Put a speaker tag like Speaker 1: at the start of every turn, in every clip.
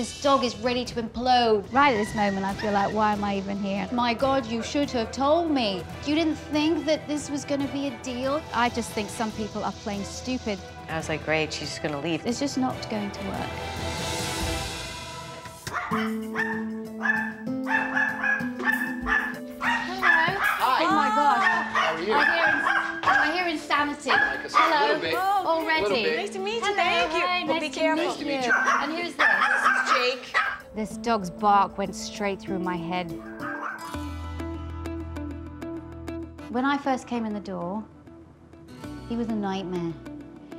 Speaker 1: This dog is ready to implode.
Speaker 2: Right at this moment, I feel like, why am I even here?
Speaker 1: My God, you should have told me. You didn't think that this was going to be a deal?
Speaker 2: I just think some people are playing stupid.
Speaker 3: I was like, great, she's just gonna leave.
Speaker 2: It's just not going to work.
Speaker 1: Hello. Oh my God.
Speaker 4: Are you?
Speaker 1: I hear, I hear insanity.
Speaker 4: Like
Speaker 1: Hello.
Speaker 4: little.
Speaker 1: Already.
Speaker 3: Nice to meet you,
Speaker 1: Hello,
Speaker 3: thank you.
Speaker 1: hi,
Speaker 3: Well,
Speaker 1: nice
Speaker 3: be careful.
Speaker 4: Nice to meet
Speaker 1: you.
Speaker 4: you.
Speaker 1: And who's this?
Speaker 2: This dog's bark went straight through my head. When I first came in the door, he was a nightmare.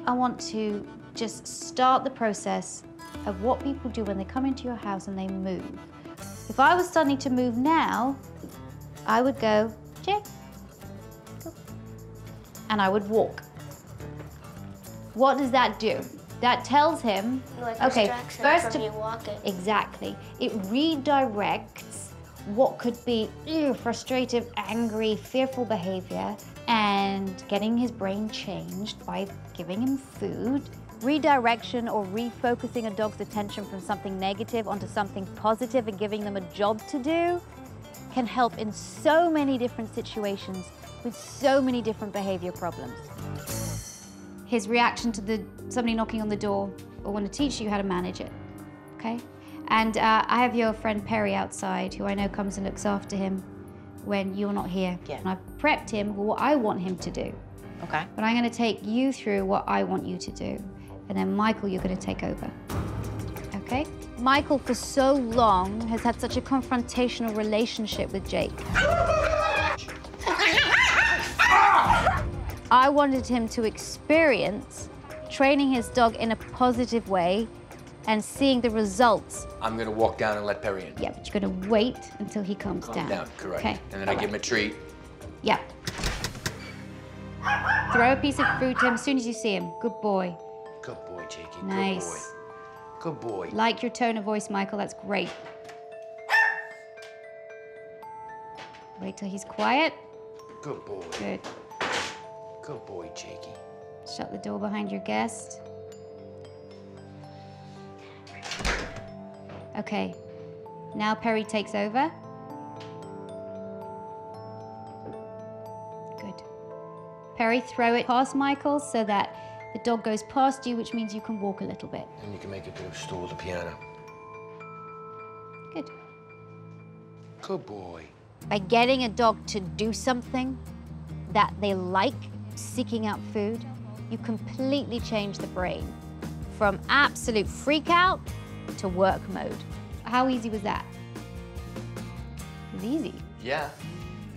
Speaker 2: I want to just start the process of what people do when they come into your house and they move. If I was suddenly to move now, I would go, go. And I would walk. What does that do? That tells him,
Speaker 5: Like
Speaker 2: okay, first
Speaker 5: from.
Speaker 2: Exactly. It redirects what could be ew, frustrated, angry, fearful behavior and getting his brain changed by giving him food. Redirection or refocusing a dog's attention from something negative onto something positive and giving them a job to do can help in so many different situations with so many different behavior problems. His reaction to the somebody knocking on the door, I want to teach you how to manage it okay? And uh, I have your friend Perry outside, who I know comes and looks after him when you're not here.
Speaker 3: Yeah.
Speaker 2: And I've prepped him for what I want him to do.
Speaker 3: Okay.
Speaker 2: But I'm going to take you through what I want you to do. And then Michael, you're going to take over. Okay? Michael, for so long, has had such a confrontational relationship with Jake. I wanted him to experience training his dog in a positive way and seeing the results.
Speaker 4: I'm gonna walk down and let Perry in.
Speaker 2: Yeah, but you're gonna wait until he calms
Speaker 4: Calm
Speaker 2: down.
Speaker 4: down, correct.
Speaker 2: Okay.
Speaker 4: And then I give him a treat.
Speaker 2: Yeah. Throw a piece of food to him as soon as you see him. Good boy.
Speaker 4: Good boy, Jakey.
Speaker 2: Nice.
Speaker 4: Good boy. Good boy.
Speaker 2: Like your tone of voice, Michael. That's great. Wait till he's quiet.
Speaker 4: Good boy.
Speaker 2: Good.
Speaker 4: Good boy, Jakey.
Speaker 2: Shut the door behind your guest. Okay. Now Perry takes over. Good. Perry, throw it past Michael so that the dog goes past you, which means you can walk a little bit.
Speaker 4: And you can make it to the stool, the piano.
Speaker 2: Good.
Speaker 4: Good boy.
Speaker 2: By getting a dog to do something that they like, seeking out food, you completely change the brain from absolute freak out to work mode. How easy was that? It was easy.
Speaker 4: Yeah.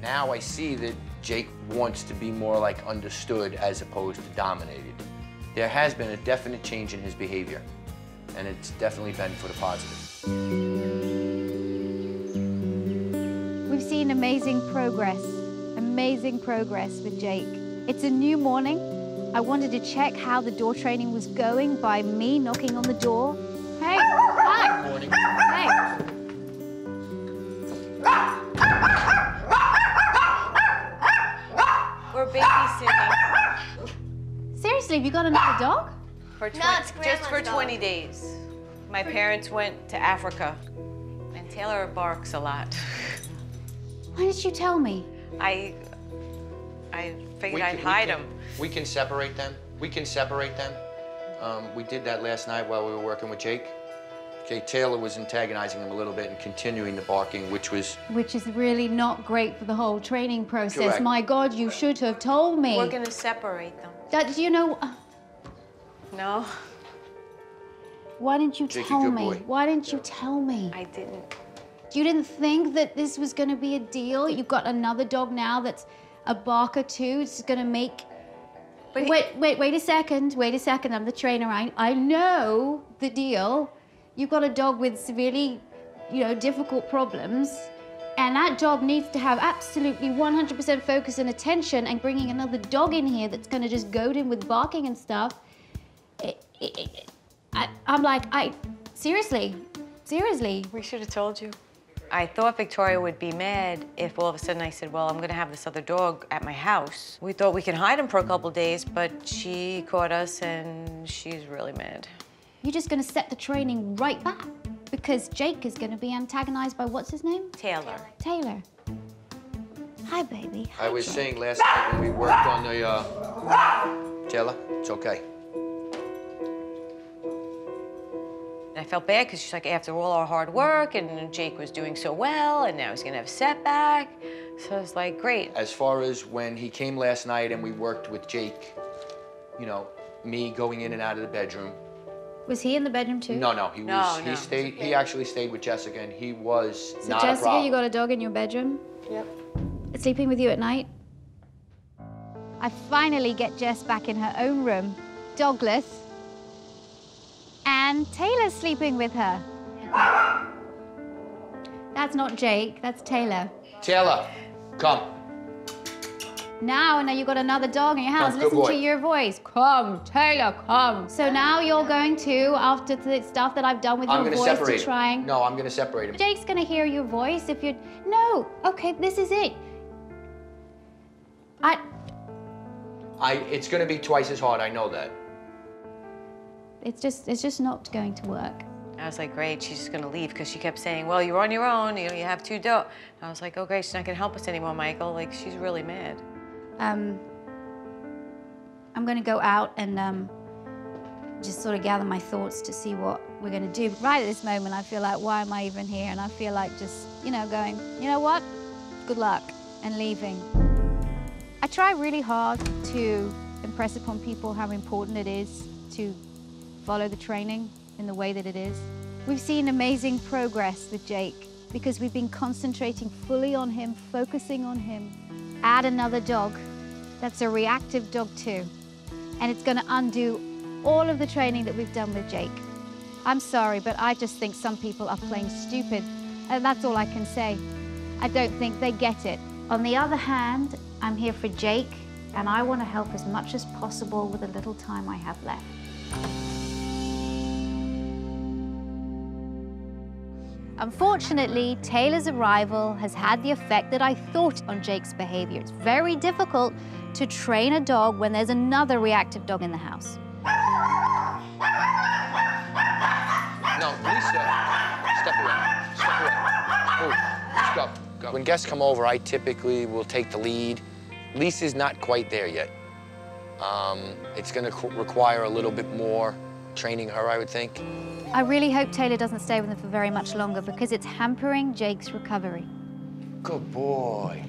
Speaker 4: Now I see that Jake wants to be more like understood as opposed to dominated. There has been a definite change in his behavior, and it's definitely been for the positive.
Speaker 2: We've seen amazing progress, amazing progress with Jake. It's a new morning. I wanted to check how the door training was going by me knocking on the door. Hey, hi.
Speaker 4: Morning.
Speaker 2: Hey.
Speaker 3: We're babysitting
Speaker 2: Seriously, have you got another dog?
Speaker 3: for
Speaker 5: No, it's
Speaker 3: just for
Speaker 5: Grandma's
Speaker 3: 20
Speaker 5: dog.
Speaker 3: days. My parents went to Africa, and Taylor barks a lot.
Speaker 2: Why didn't you tell me?
Speaker 3: I, I figured
Speaker 4: We
Speaker 3: I'd
Speaker 4: can-
Speaker 3: hide
Speaker 4: can-
Speaker 3: him.
Speaker 4: We can separate them. We can separate them. Um, we did that last night while we were working with Jake. Okay, Taylor was antagonizing him a little bit and continuing the barking, which was
Speaker 2: Which is really not great for the whole training process.
Speaker 4: Correct.
Speaker 2: My God, you should have told me.
Speaker 3: We're gonna separate them.
Speaker 2: That, you know,
Speaker 3: No,
Speaker 2: why didn't you
Speaker 4: Jakey,
Speaker 2: tell me?
Speaker 4: boy.
Speaker 2: Why didn't you tell me?
Speaker 3: I didn't.
Speaker 2: You didn't think that this was going to be a deal? You've got another dog now that's a barker too. It's going to make.
Speaker 3: But
Speaker 2: wait, wait, wait a second. Wait a second. I'm the trainer. I, I know the deal. You've got a dog with severely, you know, difficult problems. And that dog needs to have absolutely 100% focus and attention. And bringing another dog in here that's going to just goad him with barking and stuff. It, it, I, I'm like, I seriously, seriously.
Speaker 3: We should have told you. I thought Victoria would be mad if all of a sudden I said, well, I'm gonna have this other dog at my house. We thought we could hide him for a couple days, but she caught us and she's really mad.
Speaker 2: You're just going to set the training right back because Jake is going to be antagonized by what's his name?
Speaker 3: Taylor.
Speaker 2: Taylor. Hi, baby. Hi,
Speaker 4: I was
Speaker 2: Jake.
Speaker 4: saying last night when we worked on the, uh, Taylor, it's okay.
Speaker 3: And I felt bad because she's like, after all our hard work, and Jake was doing so well, and now he's gonna have a setback. So I was like, great.
Speaker 4: As far as when he came last night and we worked with Jake, you know, me going in and out of the bedroom.
Speaker 2: Was he in the bedroom too?
Speaker 4: No, no, he
Speaker 3: No,
Speaker 4: was,
Speaker 3: no.
Speaker 4: he stayed, he actually stayed with Jessica and he was
Speaker 2: So
Speaker 4: not a
Speaker 2: Jessica,
Speaker 4: problem.
Speaker 2: you got a dog in your bedroom?
Speaker 3: Yep.
Speaker 2: Sleeping with you at night? I finally get Jess back in her own room, dogless, and Taylor's sleeping with her. That's not Jake, that's Taylor.
Speaker 4: Taylor, come.
Speaker 2: Now, now you've got another dog in your house.
Speaker 4: Come, good
Speaker 2: Listen to your voice. Come, Taylor, come. So now you're going to, after the stuff that I've done with
Speaker 4: I'm
Speaker 2: your
Speaker 4: gonna
Speaker 2: voice,
Speaker 4: separate
Speaker 2: to
Speaker 4: him.
Speaker 2: try and
Speaker 4: No, I'm gonna separate him.
Speaker 2: Jake's gonna hear your voice if you're. No, okay, this is it. I.
Speaker 4: I, it's gonna be twice as hard, I know that.
Speaker 2: It's just, it's just not going to work.
Speaker 3: I was like, great, she's just gonna leave because she kept saying, well, you're on your own, you know, you have two dogs. I was like, oh, great, she's not gonna help us anymore, Michael. Like, she's really mad.
Speaker 2: Um, I'm gonna go out and um, just sort of gather my thoughts to see what we're gonna do. But right at this moment, I feel like, why am I even here? And I feel like just, you know, going, you know what? Good luck, and leaving. I try really hard to impress upon people how important it is to follow the training in the way that it is. We've seen amazing progress with Jake because we've been concentrating fully on him, focusing on him. Add another dog that's a reactive dog too, and it's going to undo all of the training that we've done with Jake. I'm sorry, but I just think some people are playing stupid, and that's all I can say. I don't think they get it. On the other hand, I'm here for Jake, and I want to help as much as possible with the little time I have left. Unfortunately, Taylor's arrival has had the effect that I thought on Jake's behavior. It's very difficult to train a dog when there's another reactive dog in the house.
Speaker 4: No, Lisa, step away. Step away. Move. Just go. When guests come over, I typically will take the lead. Lisa's not quite there yet. Um, it's going to require a little bit more training her, I would think.
Speaker 2: I really hope Taylor doesn't stay with them for very much longer because it's hampering Jake's recovery.
Speaker 4: Good boy.